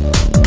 Bye.